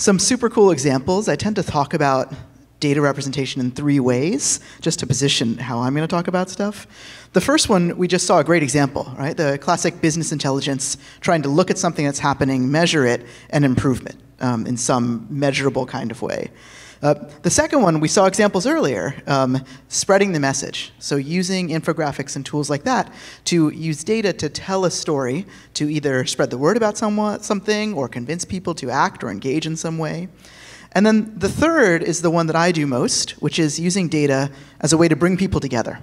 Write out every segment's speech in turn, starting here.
some super cool examples. I tend to talk about data representation in three ways, just to position how I'm going to talk about stuff. The first one, we just saw a great example, right? The classic business intelligence trying to look at something that's happening, measure it, and improve it um, in some measurable kind of way. Uh, the second one, we saw examples earlier, um, spreading the message. So using infographics and tools like that to use data to tell a story, to either spread the word about someone, something or convince people to act or engage in some way. And then the third is the one that I do most, which is using data as a way to bring people together.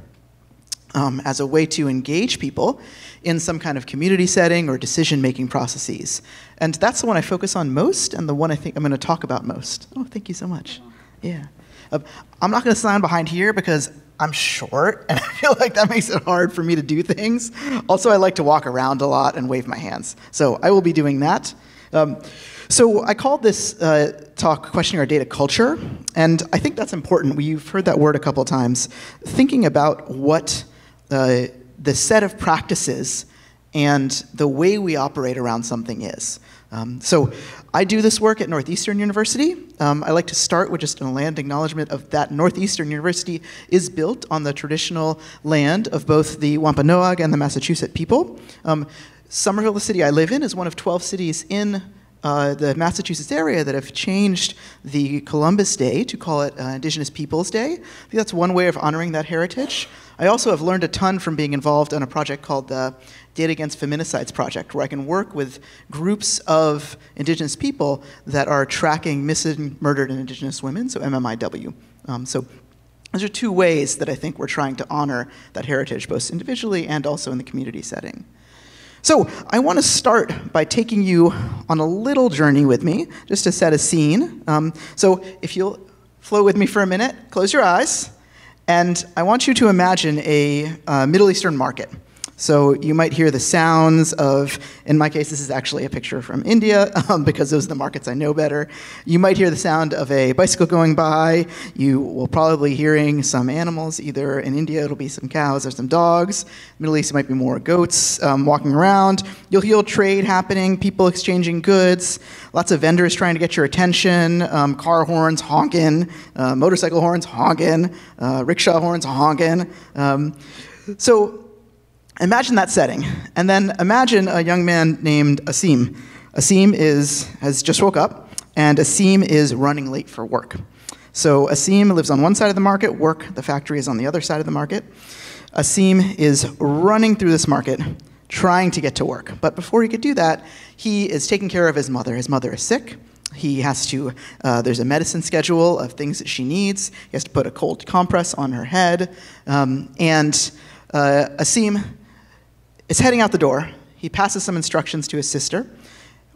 Um, as a way to engage people in some kind of community setting or decision making processes. And that's the one I focus on most and the one I think I'm going to talk about most. Oh, thank you so much. Yeah. Uh, I'm not going to stand behind here because I'm short and I feel like that makes it hard for me to do things. Also, I like to walk around a lot and wave my hands. So I will be doing that. Um, so I called this uh, talk Questioning Our Data Culture, and I think that's important. We've heard that word a couple times. Thinking about what uh, the set of practices and the way we operate around something is. Um, so I do this work at Northeastern University. Um, I like to start with just a land acknowledgement of that Northeastern University is built on the traditional land of both the Wampanoag and the Massachusetts people. Um, Somerville, the city I live in, is one of 12 cities in uh, the Massachusetts area that have changed the Columbus Day to call it uh, Indigenous Peoples Day. I think that's one way of honoring that heritage. I also have learned a ton from being involved on a project called the Data Against Feminicides Project, where I can work with groups of Indigenous people that are tracking missing, murdered, and Indigenous women, so MMIW. Um, so those are two ways that I think we're trying to honor that heritage, both individually and also in the community setting. So I want to start by taking you on a little journey with me, just to set a scene. Um, so if you'll flow with me for a minute, close your eyes, and I want you to imagine a uh, Middle Eastern market. So you might hear the sounds of, in my case, this is actually a picture from India um, because those are the markets I know better. You might hear the sound of a bicycle going by. You will probably hearing some animals. Either in India it'll be some cows or some dogs. Middle East it might be more goats um, walking around. You'll hear trade happening, people exchanging goods, lots of vendors trying to get your attention, um, car horns honking, uh, motorcycle horns honking, uh, rickshaw horns honking. Um, so Imagine that setting, and then imagine a young man named Asim. Asim is, has just woke up, and Asim is running late for work. So Asim lives on one side of the market, work, the factory is on the other side of the market. Asim is running through this market, trying to get to work. But before he could do that, he is taking care of his mother. His mother is sick. He has to, uh, there's a medicine schedule of things that she needs. He has to put a cold compress on her head. Um, and uh, Asim is heading out the door. He passes some instructions to his sister,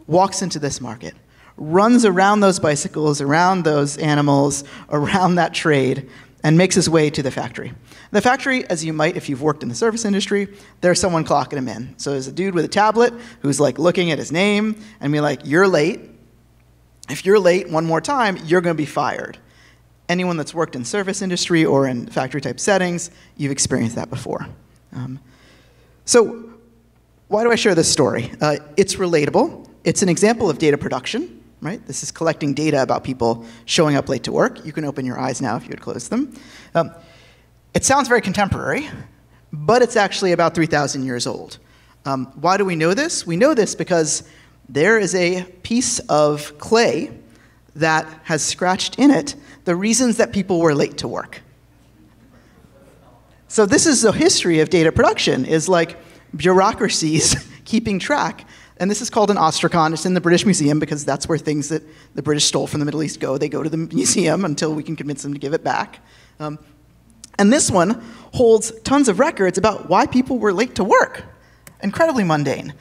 walks into this market, runs around those bicycles, around those animals, around that trade, and makes his way to the factory. The factory, as you might if you've worked in the service industry, there's someone clocking him in. So there's a dude with a tablet who's like looking at his name and be like, You're late. If you're late one more time, you're going to be fired. Anyone that's worked in service industry or in factory type settings, you've experienced that before. Um, so, why do I share this story? Uh, it's relatable. It's an example of data production, right? This is collecting data about people showing up late to work. You can open your eyes now if you would close them. Um, it sounds very contemporary, but it's actually about 3,000 years old. Um, why do we know this? We know this because there is a piece of clay that has scratched in it the reasons that people were late to work. So this is the history of data production, is like bureaucracies keeping track. And this is called an ostracon. It's in the British Museum because that's where things that the British stole from the Middle East go. They go to the museum until we can convince them to give it back. Um, and this one holds tons of records about why people were late to work. Incredibly mundane.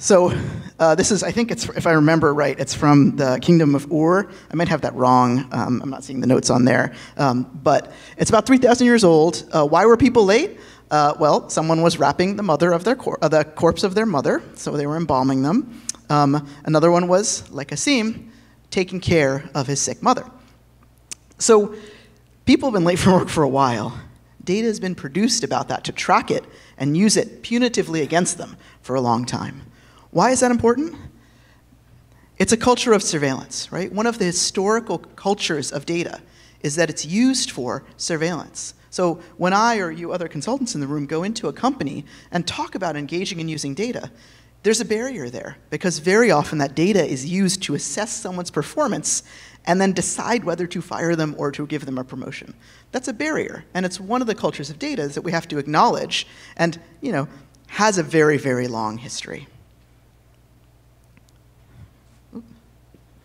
So uh, this is, I think it's, if I remember right, it's from the Kingdom of Ur. I might have that wrong. Um, I'm not seeing the notes on there. Um, but it's about 3,000 years old. Uh, why were people late? Uh, well, someone was wrapping the mother of their cor- uh, the corpse of their mother, so they were embalming them. Um, another one was, like Asim, taking care of his sick mother. So people have been late for work for a while. Data has been produced about that to track it and use it punitively against them for a long time. Why is that important? It's a culture of surveillance, right? One of the historical cultures of data is that it's used for surveillance. So when I or you other consultants in the room go into a company and talk about engaging and using data, there's a barrier there because very often that data is used to assess someone's performance and then decide whether to fire them or to give them a promotion. That's a barrier, and it's one of the cultures of data that we have to acknowledge and, you know, has a very, very long history.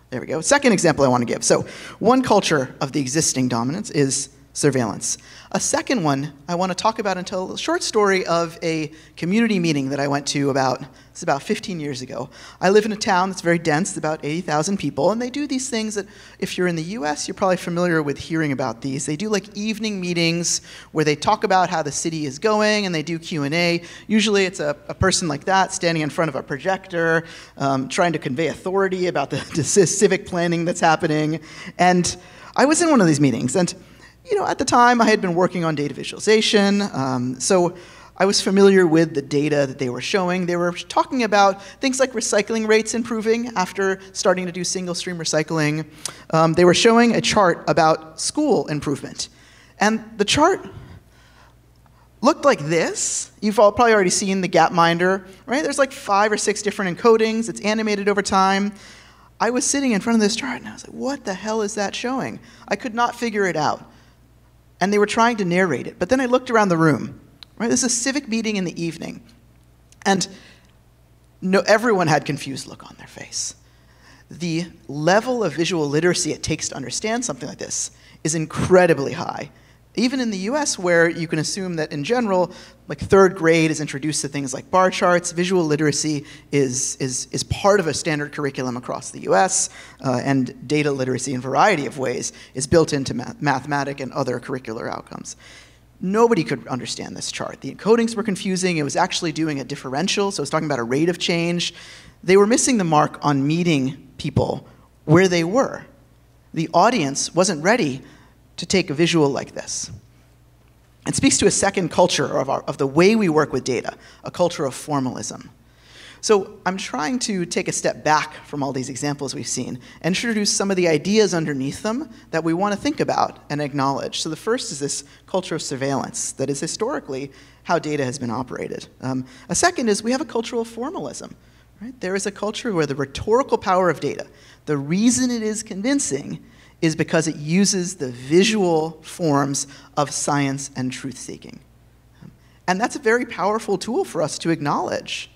There we go. Second example I want to give. So, one culture of the existing dominance is surveillance. A second one I want to talk about and tell a short story of a community meeting that I went to about it's about 15 years ago. I live in a town that's very dense, about 80,000 people, and they do these things that if you're in the US, you're probably familiar with hearing about these. They do like evening meetings where they talk about how the city is going and they do Q&A. Usually it's a, a person like that standing in front of a projector um, trying to convey authority about the, the civic planning that's happening. And I was in one of these meetings and you know, at the time I had been working on data visualization, um, so I was familiar with the data that they were showing. They were talking about things like recycling rates improving after starting to do single stream recycling. Um, they were showing a chart about school improvement. And the chart looked like this. You've all probably already seen the Gapminder, right? There's like five or six different encodings. It's animated over time. I was sitting in front of this chart and I was like, what the hell is that showing? I could not figure it out and they were trying to narrate it. But then I looked around the room. Right, this is a civic meeting in the evening, and no, everyone had confused look on their face. The level of visual literacy it takes to understand something like this is incredibly high even in the US, where you can assume that in general, like third grade is introduced to things like bar charts, visual literacy is, is, is part of a standard curriculum across the US, uh, and data literacy in a variety of ways is built into math and other curricular outcomes. Nobody could understand this chart. The encodings were confusing. It was actually doing a differential, so it was talking about a rate of change. They were missing the mark on meeting people where they were. The audience wasn't ready to take a visual like this. It speaks to a second culture of, our, of the way we work with data, a culture of formalism. So I'm trying to take a step back from all these examples we've seen and introduce some of the ideas underneath them that we want to think about and acknowledge. So the first is this culture of surveillance that is historically how data has been operated. Um, a second is we have a cultural formalism. Right? There is a culture where the rhetorical power of data, the reason it is convincing, is because it uses the visual forms of science and truth seeking. And that's a very powerful tool for us to acknowledge.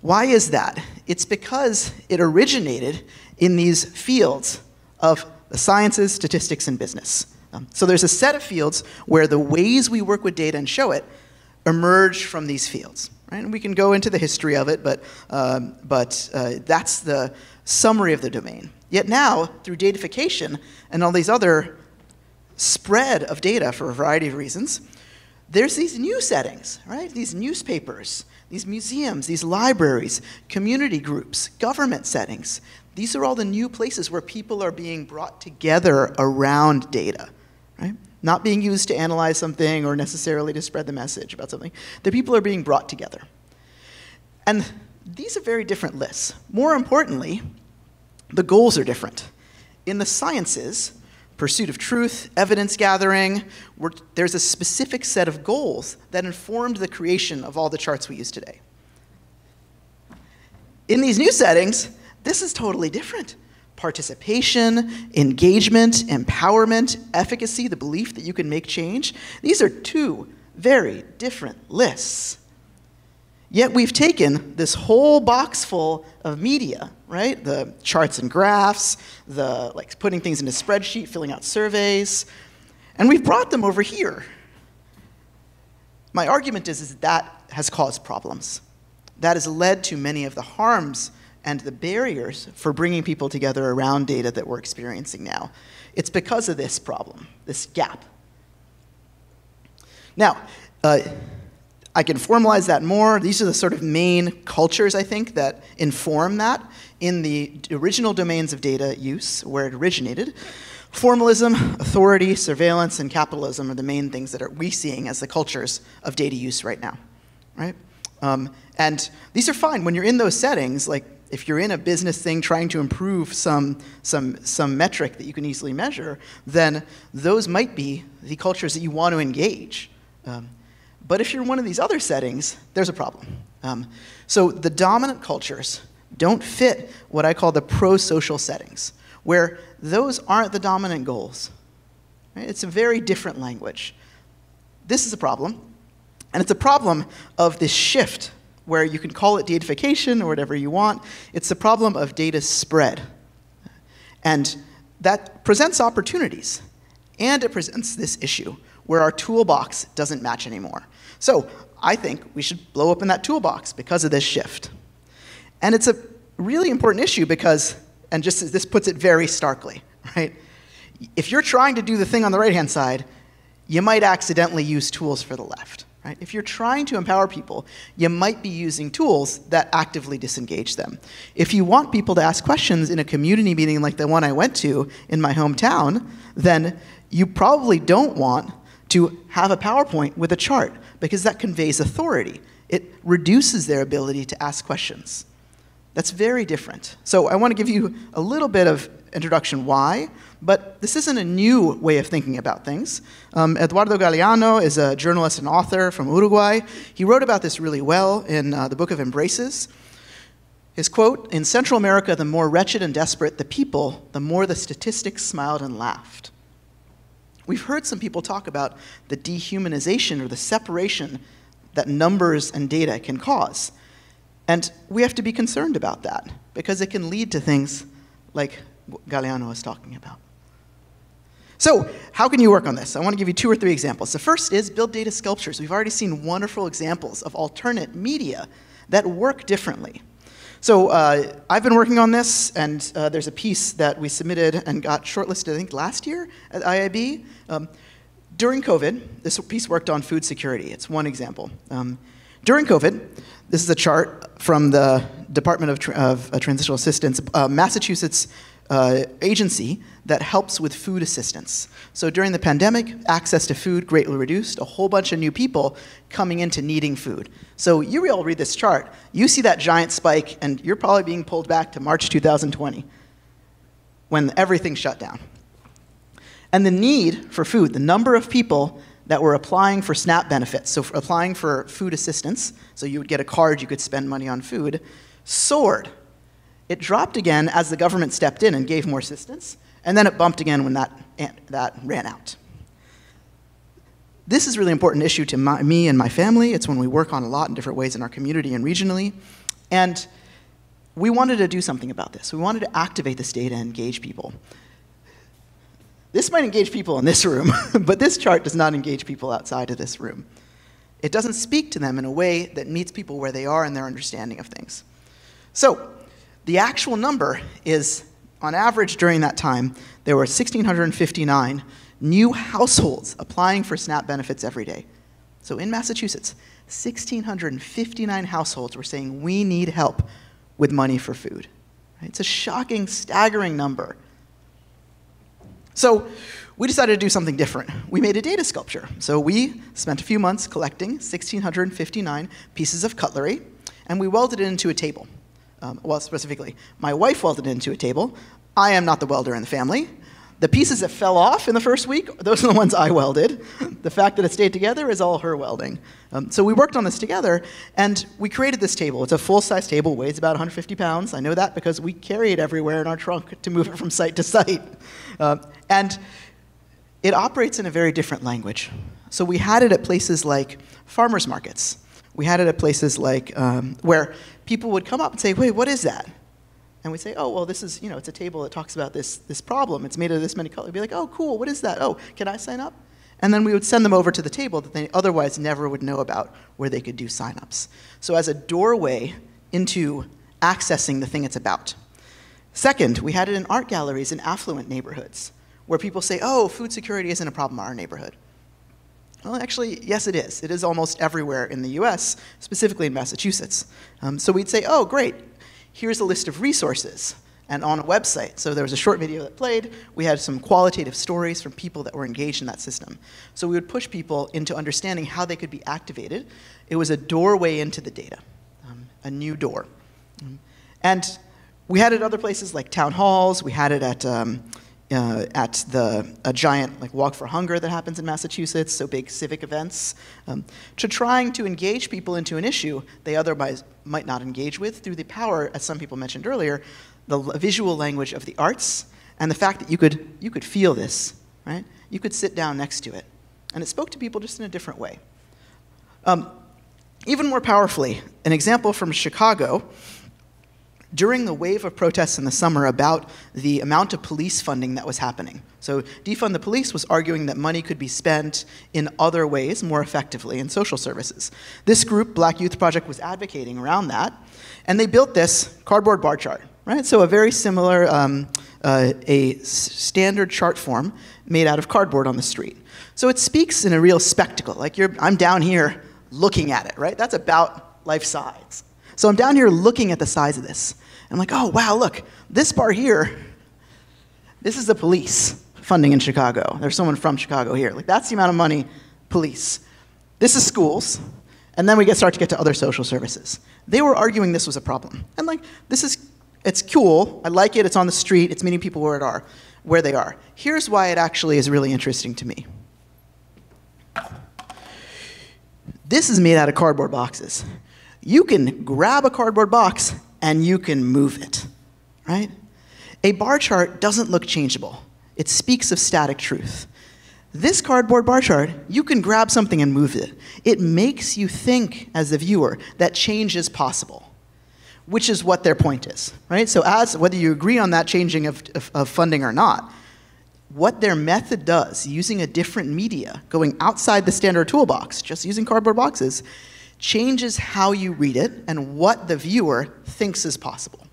Why is that? It's because it originated in these fields of the sciences, statistics, and business. Um, so there's a set of fields where the ways we work with data and show it emerge from these fields. Right? And we can go into the history of it, but, um, but uh, that's the summary of the domain. Yet now, through datafication and all these other spread of data for a variety of reasons, there's these new settings, right? These newspapers, these museums, these libraries, community groups, government settings. These are all the new places where people are being brought together around data, right? Not being used to analyze something or necessarily to spread the message about something. The people are being brought together. And these are very different lists. More importantly, the goals are different. In the sciences, pursuit of truth, evidence gathering, there's a specific set of goals that informed the creation of all the charts we use today. In these new settings, this is totally different. Participation, engagement, empowerment, efficacy, the belief that you can make change, these are two very different lists. Yet we've taken this whole box full of media, right? The charts and graphs, the like putting things into a spreadsheet, filling out surveys, and we've brought them over here. My argument is, is that, that has caused problems. That has led to many of the harms and the barriers for bringing people together around data that we're experiencing now. It's because of this problem, this gap. Now, uh, I can formalize that more. These are the sort of main cultures, I think, that inform that in the original domains of data use, where it originated. Formalism, authority, surveillance, and capitalism are the main things that are we seeing as the cultures of data use right now, right? Um, and these are fine when you're in those settings. Like if you're in a business thing trying to improve some, some, some metric that you can easily measure, then those might be the cultures that you want to engage. Um, but if you're in one of these other settings, there's a problem. Um, so the dominant cultures don't fit what I call the pro social settings, where those aren't the dominant goals. Right? It's a very different language. This is a problem, and it's a problem of this shift where you can call it datafication or whatever you want. It's the problem of data spread. And that presents opportunities, and it presents this issue where our toolbox doesn't match anymore. So I think we should blow up in that toolbox because of this shift. And it's a really important issue because, and just this puts it very starkly, right? If you're trying to do the thing on the right hand side, you might accidentally use tools for the left. Right? If you're trying to empower people, you might be using tools that actively disengage them. If you want people to ask questions in a community meeting like the one I went to in my hometown, then you probably don't want to have a PowerPoint with a chart because that conveys authority. It reduces their ability to ask questions. That's very different. So I want to give you a little bit of introduction why, but this isn't a new way of thinking about things. Um, Eduardo Galeano is a journalist and author from Uruguay. He wrote about this really well in uh, the Book of Embraces. His quote In Central America, the more wretched and desperate the people, the more the statistics smiled and laughed. We've heard some people talk about the dehumanization or the separation that numbers and data can cause. And we have to be concerned about that because it can lead to things like Galeano was talking about. So, how can you work on this? I want to give you two or three examples. The first is build data sculptures. We've already seen wonderful examples of alternate media that work differently. So, uh, I've been working on this, and uh, there's a piece that we submitted and got shortlisted, I think, last year at IIB. Um, during COVID, this piece worked on food security. It's one example. Um, during COVID, this is a chart from the Department of, of uh, Transitional Assistance. Uh, Massachusetts uh, agency that helps with food assistance. So during the pandemic, access to food greatly reduced, a whole bunch of new people coming into needing food. So you all read this chart, you see that giant spike, and you're probably being pulled back to March 2020 when everything shut down. And the need for food, the number of people that were applying for SNAP benefits, so for applying for food assistance, so you would get a card, you could spend money on food, soared it dropped again as the government stepped in and gave more assistance, and then it bumped again when that, that ran out. This is a really important issue to my, me and my family. It's one we work on a lot in different ways in our community and regionally. And we wanted to do something about this. We wanted to activate this data and engage people. This might engage people in this room, but this chart does not engage people outside of this room. It doesn't speak to them in a way that meets people where they are in their understanding of things. So, the actual number is, on average during that time, there were 1,659 new households applying for SNAP benefits every day. So in Massachusetts, 1,659 households were saying, we need help with money for food. It's a shocking, staggering number. So we decided to do something different. We made a data sculpture. So we spent a few months collecting 1,659 pieces of cutlery, and we welded it into a table um, well, specifically, my wife welded into a table. I am not the welder in the family. The pieces that fell off in the first week, those are the ones I welded. The fact that it stayed together is all her welding. Um, so we worked on this together, and we created this table. It's a full-size table, weighs about 150 pounds. I know that because we carry it everywhere in our trunk to move it from site to site. Uh, and it operates in a very different language. So we had it at places like farmers markets. We had it at places like um, where people would come up and say, wait, what is that? And we'd say, oh, well, this is, you know, it's a table that talks about this, this problem. It's made of this many colors. We'd be like, oh, cool, what is that? Oh, can I sign up? And then we would send them over to the table that they otherwise never would know about where they could do signups. So as a doorway into accessing the thing it's about. Second, we had it in art galleries in affluent neighborhoods where people say, oh, food security isn't a problem in our neighborhood. Well, actually, yes, it is. It is almost everywhere in the US, specifically in Massachusetts. Um, so we'd say, oh, great, here's a list of resources and on a website. So there was a short video that played. We had some qualitative stories from people that were engaged in that system. So we would push people into understanding how they could be activated. It was a doorway into the data, um, a new door. Um, And we had it other places like town halls. We had it at, um, uh, at the, a giant like Walk for Hunger that happens in Massachusetts, so big civic events, um, to trying to engage people into an issue they otherwise might not engage with through the power, as some people mentioned earlier, the visual language of the arts and the fact that you could, you could feel this, right? You could sit down next to it. And it spoke to people just in a different way. Um, even more powerfully, an example from Chicago during the wave of protests in the summer about the amount of police funding that was happening. So, Defund the Police was arguing that money could be spent in other ways more effectively in social services. This group, Black Youth Project, was advocating around that, and they built this cardboard bar chart, right? So, a very similar, um, uh, a standard chart form made out of cardboard on the street. So, it speaks in a real spectacle. Like, you're, I'm down here looking at it, right? That's about life size. So I'm down here looking at the size of this. I'm like, oh, wow, look, this bar here, this is the police funding in Chicago. There's someone from Chicago here. Like, that's the amount of money, police. This is schools. And then we get start to get to other social services. They were arguing this was a problem. And like, this is, it's cool. I like it. It's on the street. It's meeting people where it are, where they are. Here's why it actually is really interesting to me. This is made out of cardboard boxes you can grab a cardboard box and you can move it, right? A bar chart doesn't look changeable. It speaks of static truth. This cardboard bar chart, you can grab something and move it. It makes you think, as the viewer, that change is possible, which is what their point is, right? So, as whether you agree on that changing of, of, of funding or not, what their method does, using a different media, going outside the standard toolbox, just using cardboard boxes, changes how you read it and what the viewer thinks is possible.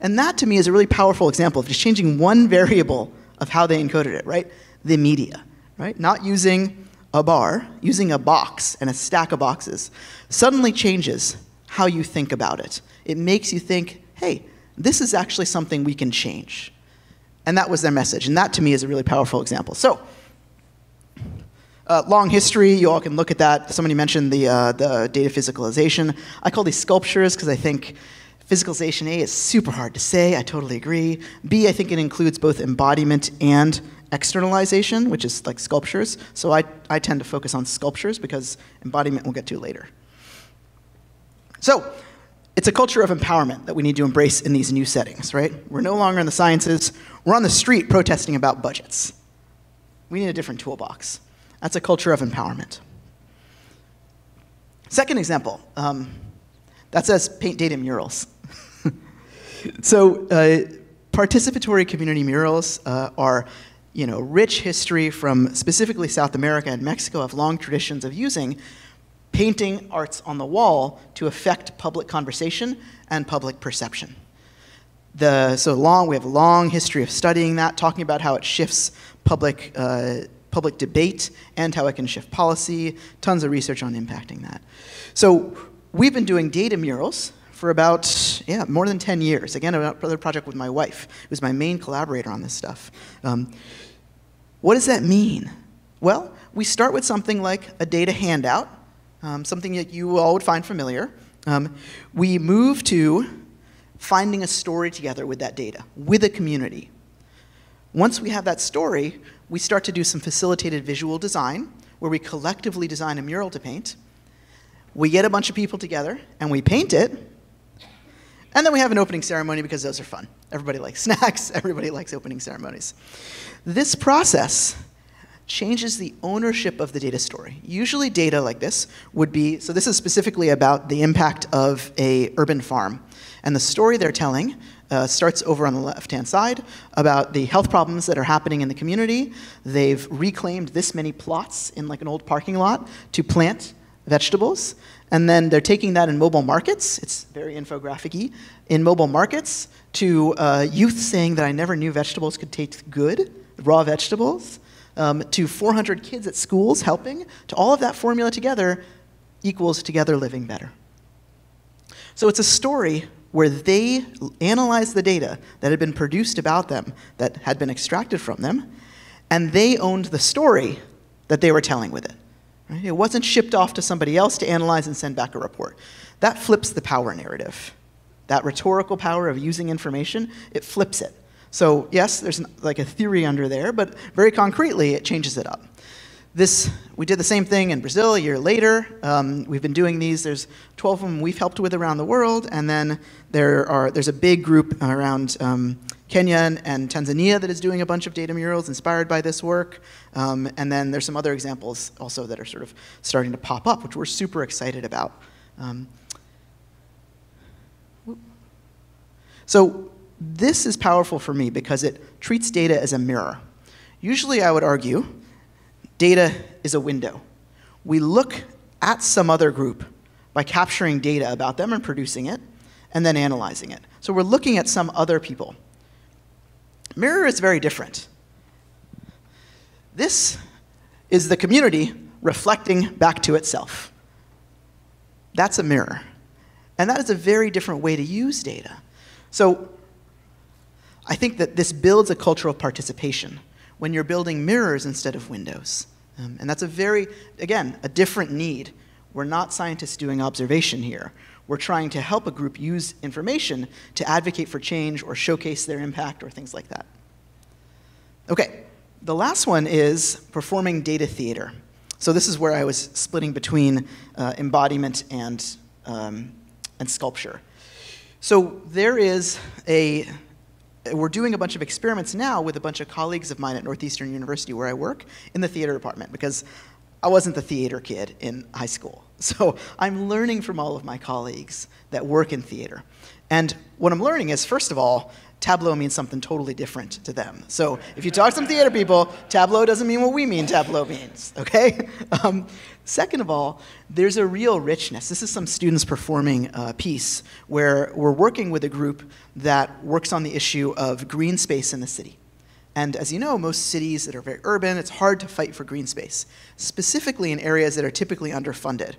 And that to me is a really powerful example of just changing one variable of how they encoded it, right? The media, right? Not using a bar, using a box and a stack of boxes suddenly changes how you think about it. It makes you think, hey, this is actually something we can change. And that was their message. And that to me is a really powerful example. So, uh, long history, you all can look at that. Somebody mentioned the, uh, the data physicalization. I call these sculptures because I think physicalization, A, is super hard to say. I totally agree. B, I think it includes both embodiment and externalization, which is like sculptures. So I, I tend to focus on sculptures because embodiment we'll get to later. So, it's a culture of empowerment that we need to embrace in these new settings, right? We're no longer in the sciences, we're on the street protesting about budgets. We need a different toolbox. That's a culture of empowerment. Second example, um, that says paint data murals. so uh, participatory community murals uh, are you know, rich history from specifically South America and Mexico have long traditions of using painting arts on the wall to affect public conversation and public perception. The, so long, we have a long history of studying that, talking about how it shifts public uh, public debate and how it can shift policy, tons of research on impacting that. So we've been doing data murals for about, yeah, more than 10 years. Again, another project with my wife, who's my main collaborator on this stuff. Um, what does that mean? Well, we start with something like a data handout, um, something that you all would find familiar. Um, we move to finding a story together with that data, with a community. Once we have that story, we start to do some facilitated visual design where we collectively design a mural to paint. We get a bunch of people together and we paint it. And then we have an opening ceremony because those are fun. Everybody likes snacks, everybody likes opening ceremonies. This process changes the ownership of the data story. Usually data like this would be, so this is specifically about the impact of a urban farm. And the story they're telling uh, starts over on the left-hand side about the health problems that are happening in the community. They've reclaimed this many plots in like an old parking lot to plant vegetables. And then they're taking that in mobile markets. It's very infographic-y. In mobile markets to uh, youth saying that I never knew vegetables could taste good, raw vegetables, um, to 400 kids at schools helping, to all of that formula together equals together living better. So it's a story where they analyzed the data that had been produced about them, that had been extracted from them, and they owned the story that they were telling with it. Right? It wasn't shipped off to somebody else to analyze and send back a report. That flips the power narrative. that rhetorical power of using information, it flips it. So yes, there's like a theory under there, but very concretely, it changes it up. This, we did the same thing in Brazil a year later. Um, we've been doing these. There's 12 of them we've helped with around the world, and then there are, there's a big group around um, Kenya and, Tanzania that is doing a bunch of data murals inspired by this work. Um, and then there's some other examples also that are sort of starting to pop up, which we're super excited about. Um, so this is powerful for me because it treats data as a mirror. Usually I would argue data is a window. We look at some other group by capturing data about them and producing it, and then analyzing it. So we're looking at some other people. Mirror is very different. This is the community reflecting back to itself. That's a mirror. And that is a very different way to use data. So I think that this builds a culture of participation when you're building mirrors instead of windows. Um, and that's a very, again, a different need. We're not scientists doing observation here. We're trying to help a group use information to advocate for change or showcase their impact or things like that. Okay, the last one is performing data theater. So this is where I was splitting between uh, embodiment and, um, and sculpture. So there is a we're doing a bunch of experiments now with a bunch of colleagues of mine at Northeastern University where I work in the theater department because I wasn't the theater kid in high school. So I'm learning from all of my colleagues that work in theater. And what I'm learning is, first of all, Tableau means something totally different to them. So if you talk to some theater people, Tableau doesn't mean what we mean Tableau means, okay? Um, second of all, there's a real richness. This is some students performing a piece where we're working with a group that works on the issue of green space in the city. And as you know, most cities that are very urban, it's hard to fight for green space, specifically in areas that are typically underfunded.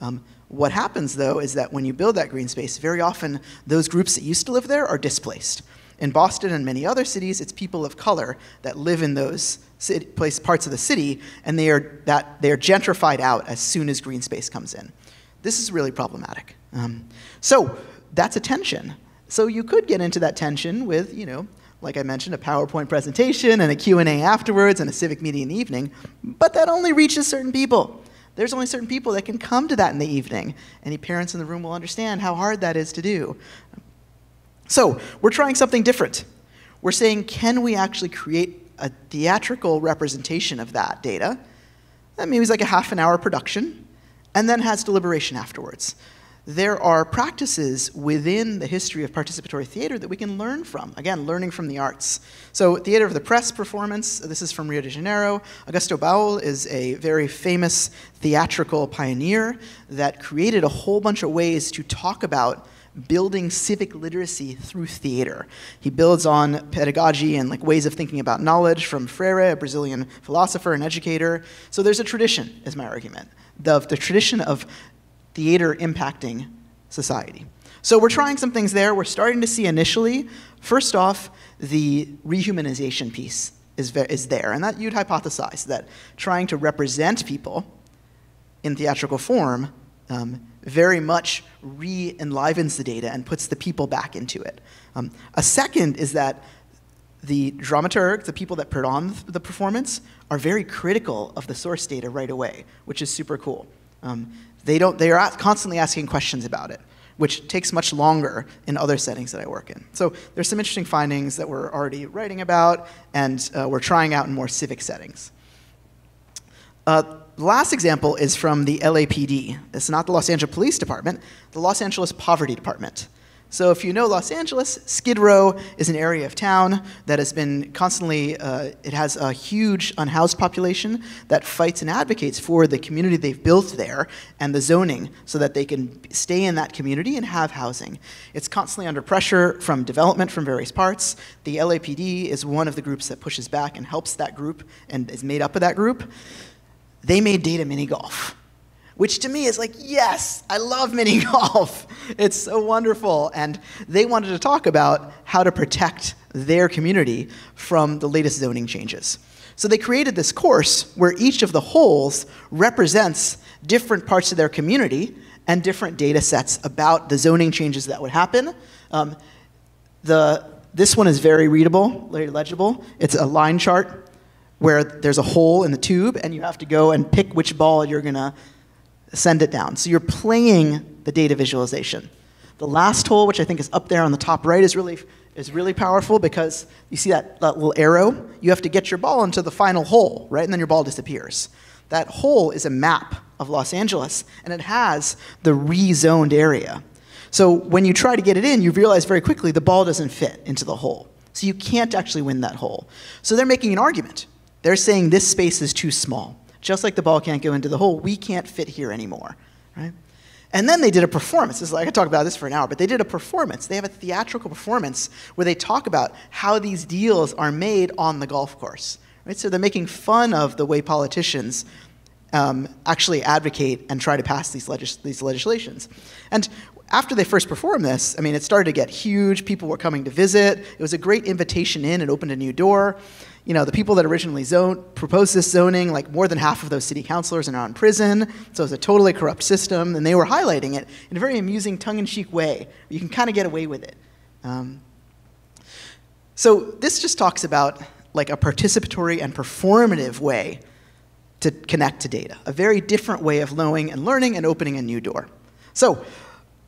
Um, what happens, though, is that when you build that green space, very often those groups that used to live there are displaced. In Boston and many other cities, it's people of color that live in those city, place, parts of the city, and they are, that, they are gentrified out as soon as green space comes in. This is really problematic. Um, so that's a tension. So you could get into that tension with, you know, like I mentioned, a PowerPoint presentation and a Q&A afterwards and a civic meeting in the evening, but that only reaches certain people. There's only certain people that can come to that in the evening. Any parents in the room will understand how hard that is to do. So we're trying something different. We're saying, can we actually create a theatrical representation of that data? That maybe is like a half an hour production, and then has deliberation afterwards. There are practices within the history of participatory theater that we can learn from. Again, learning from the arts. So, Theater of the Oppressed performance, this is from Rio de Janeiro. Augusto Boal is a very famous theatrical pioneer that created a whole bunch of ways to talk about building civic literacy through theater. He builds on pedagogy and like ways of thinking about knowledge from Freire, a Brazilian philosopher and educator. So there's a tradition, is my argument, the, the tradition of theater impacting society. So we're trying some things there. We're starting to see initially, first off, the rehumanization piece is, is there. And that you'd hypothesize that trying to represent people in theatrical form um, very much re-enlivens the data and puts the people back into it. Um, a second is that the dramaturg, the people that put on the performance, are very critical of the source data right away, which is super cool. Um, they, don't, they are constantly asking questions about it, which takes much longer in other settings that I work in. So there's some interesting findings that we're already writing about, and uh, we're trying out in more civic settings. Uh, last example is from the LAPD. It's not the Los Angeles Police Department, the Los Angeles Poverty Department. So if you know Los Angeles, Skid Row is an area of town that has been constantly, uh, it has a huge unhoused population that fights and advocates for the community they've built there and the zoning so that they can stay in that community and have housing. It's constantly under pressure from development from various parts. The LAPD is one of the groups that pushes back and helps that group and is made up of that group they made data mini golf, which to me is like, yes, I love mini golf. It's so wonderful. And they wanted to talk about how to protect their community from the latest zoning changes. So they created this course where each of the holes represents different parts of their community and different data sets about the zoning changes that would happen. Um, the, this one is very readable, very legible. It's a line chart where there's a hole in the tube, and you have to go and pick which ball you're going to send it down. So you're playing the data visualization. The last hole, which I think is up there on the top right, is really, is really powerful because you see that, that little arrow? You have to get your ball into the final hole, right? And then your ball disappears. That hole is a map of Los Angeles, and it has the rezoned area. So when you try to get it in, you realize very quickly the ball doesn't fit into the hole. So you can't actually win that hole. So they're making an argument. They're saying this space is too small. Just like the ball can't go into the hole, we can't fit here anymore, right? And then they did a performance. This is, I could talk about this for an hour, but they did a performance. They have a theatrical performance where they talk about how these deals are made on the golf course. Right? So they're making fun of the way politicians um, actually advocate and try to pass these, legis these legislations. And after they first performed this, I mean, it started to get huge. People were coming to visit. It was a great invitation in. It opened a new door. You know, the people that originally proposed this zoning, like more than half of those city councilors are now in prison. So it's a totally corrupt system, and they were highlighting it in a very amusing, tongue-in-cheek way. You can kind of get away with it. Um, so this just talks about like a participatory and performative way to connect to data, a very different way of knowing and learning and opening a new door. So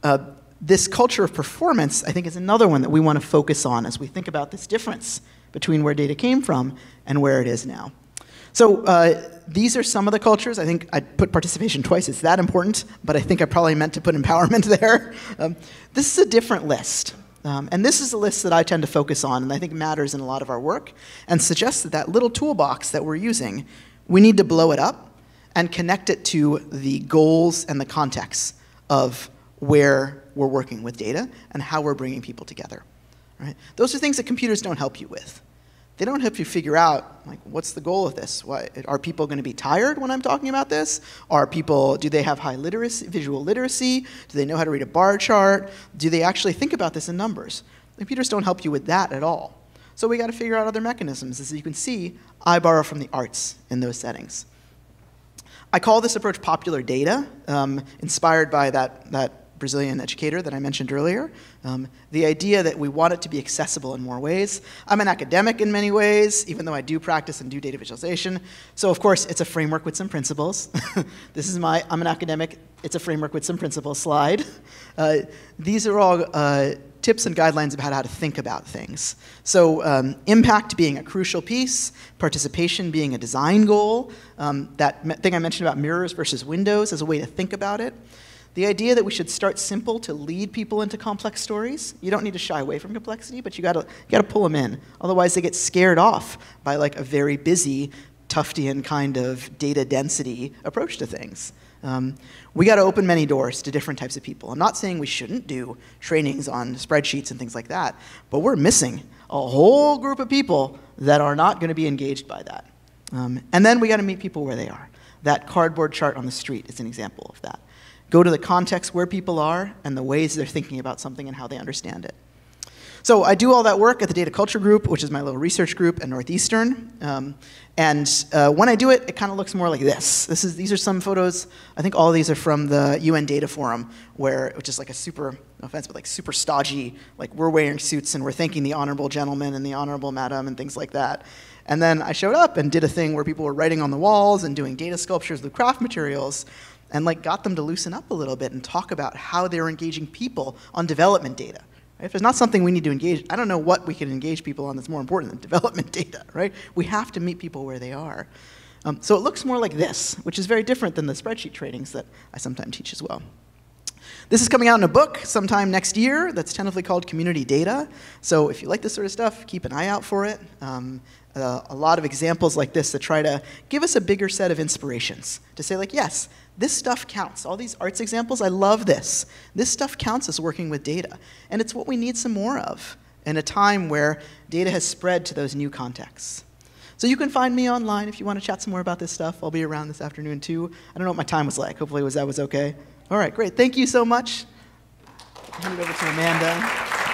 uh, this culture of performance, I think, is another one that we want to focus on as we think about this difference between where data came from and where it is now. So uh, these are some of the cultures. I think I put participation twice. It's that important, but I think I probably meant to put empowerment there. Um, this is a different list. Um, and this is a list that I tend to focus on and I think matters in a lot of our work and suggests that that little toolbox that we're using, we need to blow it up and connect it to the goals and the context of where we're working with data and how we're bringing people together. Right? Those are things that computers don't help you with. They don't help you figure out, like, what's the goal of this? What, are people going to be tired when I'm talking about this? Are people, do they have high literacy, visual literacy? Do they know how to read a bar chart? Do they actually think about this in numbers? Computers don't help you with that at all. So we got to figure out other mechanisms. As you can see, I borrow from the arts in those settings. I call this approach popular data, um, inspired by that, that Brazilian educator that I mentioned earlier. Um, the idea that we want it to be accessible in more ways. I'm an academic in many ways, even though I do practice and do data visualization. So of course, it's a framework with some principles. this is my, I'm an academic, it's a framework with some principles slide. Uh, these are all uh, tips and guidelines about how to think about things. So um, impact being a crucial piece, participation being a design goal, um, that thing I mentioned about mirrors versus windows as a way to think about it. The idea that we should start simple to lead people into complex stories. You don't need to shy away from complexity, but you gotta, you gotta pull them in. Otherwise, they get scared off by like a very busy, Tuftian kind of data density approach to things. Um, we got to open many doors to different types of people. I'm not saying we shouldn't do trainings on spreadsheets and things like that, but we're missing a whole group of people that are not going to be engaged by that. Um, and then we got to meet people where they are. That cardboard chart on the street is an example of that go to the context where people are and the ways they're thinking about something and how they understand it. So I do all that work at the Data Culture Group, which is my little research group at Northeastern. Um, and uh, when I do it, it kind of looks more like this. this is, these are some photos. I think all of these are from the UN Data Forum, where which is like a super, no offense, but like super stodgy, like we're wearing suits and we're thanking the honorable gentleman and the honorable madam and things like that. And then I showed up and did a thing where people were writing on the walls and doing data sculptures with craft materials and like got them to loosen up a little bit and talk about how they're engaging people on development data. If there's not something we need to engage, I don't know what we can engage people on that's more important than development data, right? We have to meet people where they are. Um, so it looks more like this, which is very different than the spreadsheet trainings that I sometimes teach as well. This is coming out in a book sometime next year that's tentatively called Community Data. So if you like this sort of stuff, keep an eye out for it. Um, uh, a lot of examples like this that try to give us a bigger set of inspirations to say like, yes, this stuff counts. All these arts examples, I love this. This stuff counts as working with data. And it's what we need some more of in a time where data has spread to those new contexts. So you can find me online if you want to chat some more about this stuff. I'll be around this afternoon too. I don't know what my time was like. Hopefully was, that was okay. All right, great. Thank you so much. I'll hand it over to Amanda.